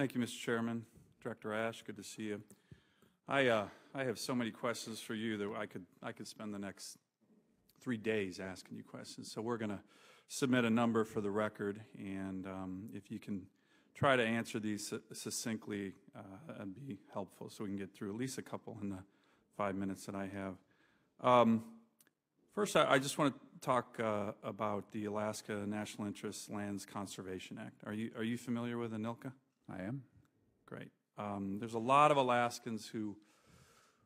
Thank you, Mr. Chairman. Director Ashe, good to see you. I, uh, I have so many questions for you that I could, I could spend the next three days asking you questions. So we're going to submit a number for the record, and um, if you can try to answer these succinctly, uh, that'd be helpful, so we can get through at least a couple in the five minutes that I have. Um, First, I I just want to talk uh, about the Alaska National Interest Lands Conservation Act. Are you, are you familiar with ANILCA? I am. Great. Um, There's a lot of Alaskans who,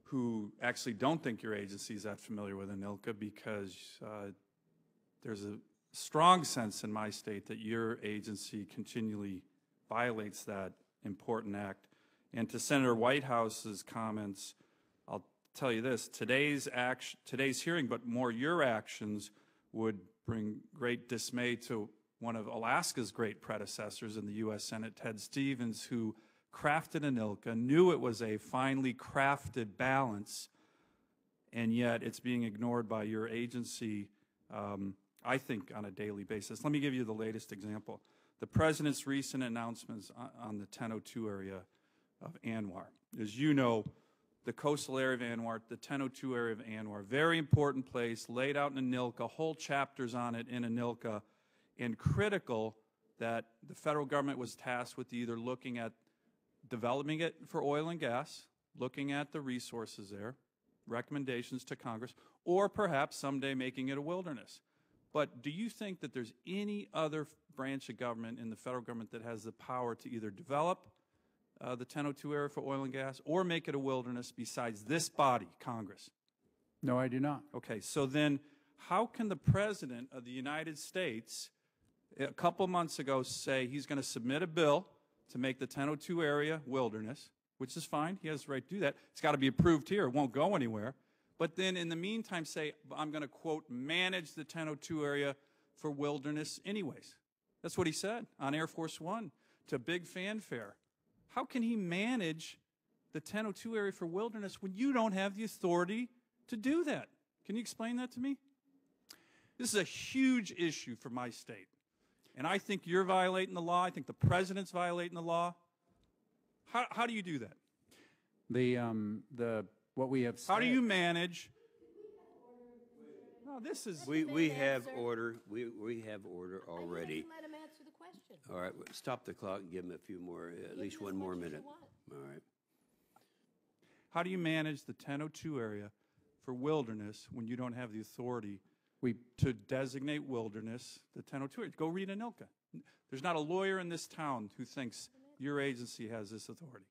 who actually don't think your agency is that familiar with ANILCA because uh, there's a strong sense in my state that your agency continually violates that important act. And to Senator Whitehouse's comments, I'll tell you this, today's action, today's hearing, but more your actions would bring great dismay to one of Alaska's great predecessors in the U.S. Senate, Ted Stevens, who crafted ANILCA, knew it was a finely crafted balance, and yet it's being ignored by your agency, um, I think, on a daily basis. Let me give you the latest example. The president's recent announcements on, the 1002 area of ANWR. As you know, the coastal area of ANWR, the 1002 area of ANWR, very important place, laid out in ANILCA, whole chapters on it in ANILCA, and critical that the federal government was tasked with either looking at developing it for oil and gas, looking at the resources there, recommendations to Congress, or perhaps someday making it a wilderness. But do you think that there's any other branch of government in the federal government that has the power to either develop uh, the 1002 area for oil and gas or make it a wilderness besides this body, Congress? No, I do not. Okay, so then how can the President of the United States a couple months ago say he's going to submit a bill to make the 1002 area wilderness, which is fine, he has the right to do that. It's got to be approved here, it won't go anywhere. But then in the meantime say, I'm going to quote, manage the 1002 area for wilderness anyways. That's what he said on Air Force One to big fanfare. How can he manage the 1002 area for wilderness when you don't have the authority to do that? Can you explain that to me? This is a huge issue for my state. And I think you're violating the law. I think the president's violating the law. How, how do you do that? The, um, the, what we have How do you manage? No, this is, We, we have answer. order, we, we have order already. Let him answer the question. All right, well, stop the clock and give him a few more, at Give least one more much as you minute. All right. how do you manage the 1002 area for wilderness when you don't have the authority We, to designate wilderness the 1002 area? Go read ANILCA. There's not a lawyer in this town who thinks your agency has this authority.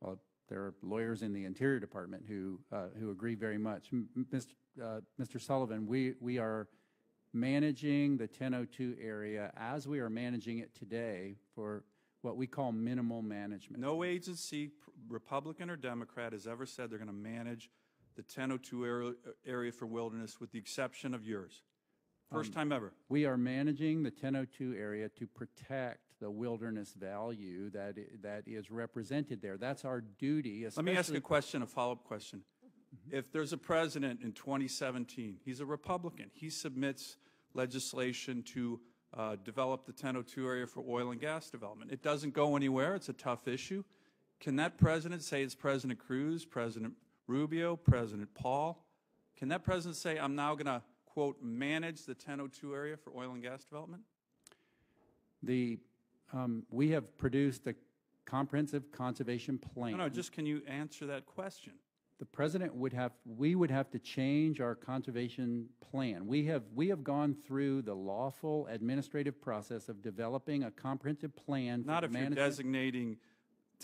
well, there are lawyers in the Interior Department who, uh, who agree very much. M- Mr. uh, Mr. Sullivan, we, we are managing the 1002 area as we are managing it today for what we call minimal management. No agency, Republican or Democrat, has ever said they're going to manage the 1002 area, area for wilderness with the exception of yours. First time ever. We are managing the 1002 area to protect the wilderness value that, that is represented there. That's our duty, Let me ask a question, a follow-up question. If there's a president in 2017, he's a Republican, he submits legislation to uh, develop the 1002 area for oil and gas development. It doesn't go anywhere, it's a tough issue. Can that president say it's President Cruz, President Rubio, President Paul? Can that president say, I'm now going to, quote, manage the 1002 area for oil and gas development? The, um, we have produced a comprehensive conservation plan. No, no, just can you answer that question? The president would have, we would have to change our conservation plan. We have, we have gone through the lawful administrative process of developing a comprehensive plan Not if you're designating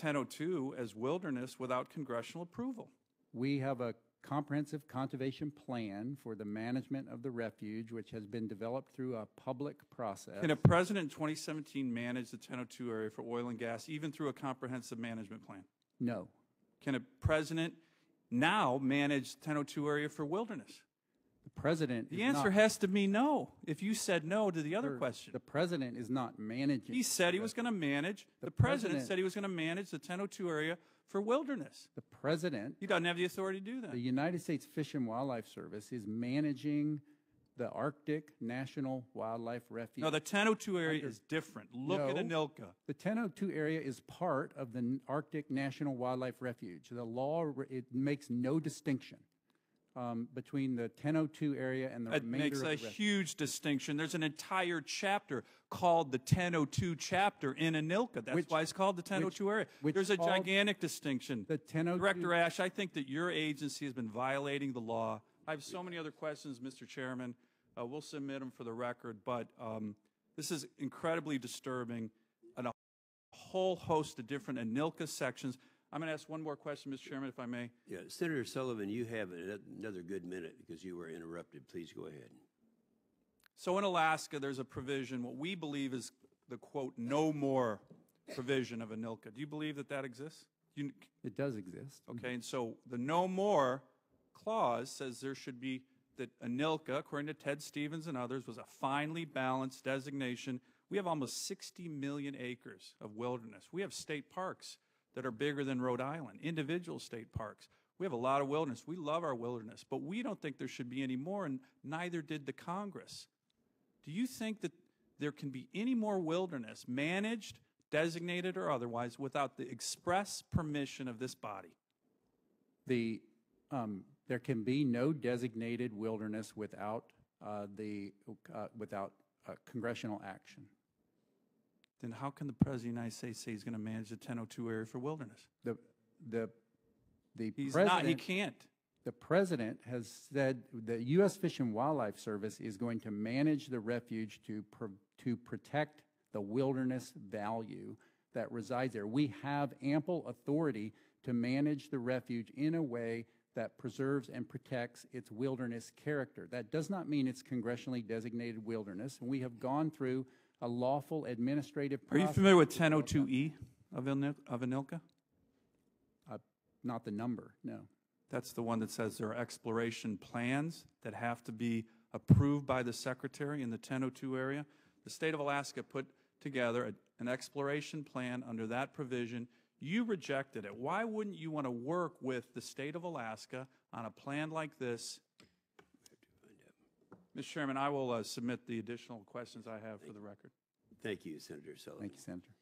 1002 as wilderness without congressional approval. We have a comprehensive conservation plan for the management of the refuge, which has been developed through a public process. Can a president in 2017 manage the 1002 area for oil and gas, even through a comprehensive management plan? No. Can a president now manage 1002 area for wilderness? The president The answer not- has to be no, if you said no to the other Sir, question. The president is not managing. He said he was going to manage, the The president president- said he was going to manage the 1002 area for wilderness. The president He doesn't have the authority to do that. The United States Fish and Wildlife Service is managing the Arctic National Wildlife Refuge. No, the 1002 area is different. Look at No. ANILCA. The 1002 area is part of the Arctic National Wildlife Refuge. The law, it makes no distinction um, between the 1002 area and the It remainder makes a huge distinction. There's an entire chapter called the 1002 chapter in ANILCA. That's Which- why it's called the 1002 area. which There's a gigantic distinction. The 1002 Director Ashe, I think that your agency has been violating the law. I have so many other questions, Mr. Chairman. Uh, we'll submit them for the record, but um, this is incredibly disturbing. And a whole host of different ANILCA sections. I'm going to ask one more question, Mr. Chairman, if I may. Yeah, Senator Sullivan, you have another good minute because you were interrupted. Please go ahead. So in Alaska, there's a provision, what we believe is the quote, no more provision of ANILCA. Do you believe that that exists? You, It does exist. okay, and so the no more clause says there should be, that ANILCA, according to Ted Stevens and others, was a finely balanced designation. We have almost 60 million acres of wilderness. We have state parks that are bigger than Rhode Island, individual state parks. We have a lot of wilderness. We love our wilderness, but we don't think there should be any more, and neither did the Congress. Do you think that there can be any more wilderness, managed, designated, or otherwise, without the express permission of this body? The, um, there can be no designated wilderness without uh, the, uh, without uh, congressional action. Then how can the President of the United States say he's going to manage the 1002 area for wilderness? The, the, the He's not, he president, can't. the president has said the U.S. Fish and Wildlife Service is going to manage the refuge to, pro- to protect the wilderness value that resides there. We have ample authority to manage the refuge in a way that preserves and protects its wilderness character. That does not mean it's congressionally designated wilderness, and we have gone through a lawful administrative Are you process. familiar with 1002E of Anil- of ANILCA? Uh, Not the number, no. That's the one that says there are exploration plans that have to be approved by the secretary in the 1002 area. The state of Alaska put together a- an exploration plan under that provision. You rejected it. Why wouldn't you want to work with the state of Alaska on a plan like this? Mr. Chairman, I will uh, submit the additional questions I have for the record. Thank you, Senator Sullivan. Thank you, Senator.